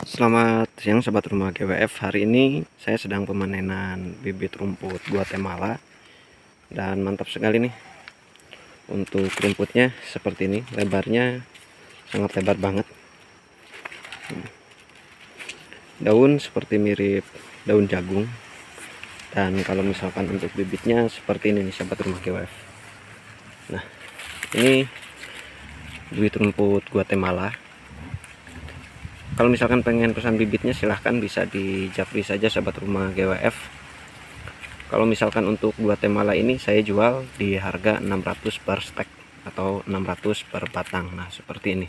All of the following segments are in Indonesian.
Selamat siang sobat rumah GWF Hari ini saya sedang pemanenan bibit rumput Guatemala Dan mantap sekali nih. Untuk rumputnya seperti ini Lebarnya sangat lebar banget. Daun seperti mirip daun jagung. Dan kalau misalkan untuk bibitnya seperti ini nih sobat rumah GWF Nah ini bibit rumput Guatemala kalau misalkan pengen pesan bibitnya silahkan bisa di japri saja sahabat rumah GWF kalau misalkan untuk Guatemala ini saya jual di harga 600 per stek atau 600 per batang. Nah seperti ini.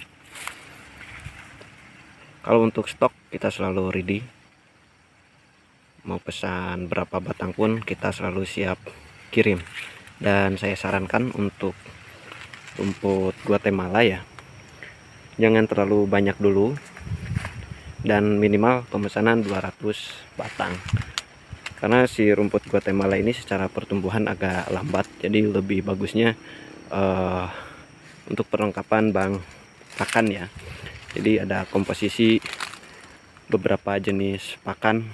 Kalau untuk stok kita selalu ready. Mau pesan berapa batang pun kita selalu siap kirim. Dan saya sarankan untuk rumput Guatemala ya. Jangan terlalu banyak dulu dan minimal pemesanan 200 batang. Karena si rumput Guatemala ini secara pertumbuhan agak lambat jadi lebih bagusnya uh, untuk perlengkapan bang pakan ya. Jadi ada komposisi beberapa jenis pakan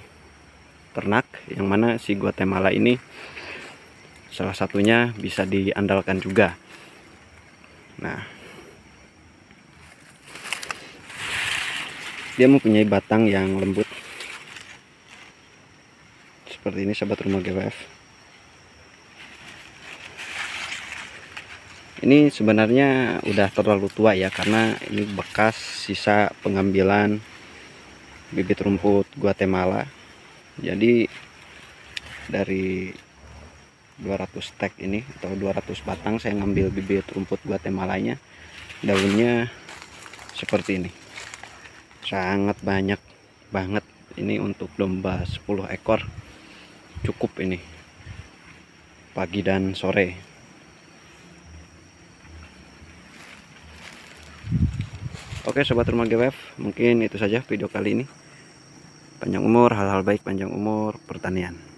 ternak yang mana si Guatemala ini salah satunya bisa diandalkan juga. Nah dia mempunyai batang yang lembut. Seperti ini sahabat rumah GWF ini sebenarnya udah terlalu tua ya karena ini bekas sisa pengambilan bibit rumput Guatemala. Jadi dari 200 stek ini atau 200 batang saya ngambil bibit rumput Guatemala nya daunnya seperti ini sangat banyak banget. Ini untuk domba 10 ekor. Cukup ini. Pagi dan sore. Oke sobat rumah GWF mungkin itu saja video kali ini. Panjang umur hal-hal baik panjang umur pertanian